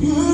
Yeah.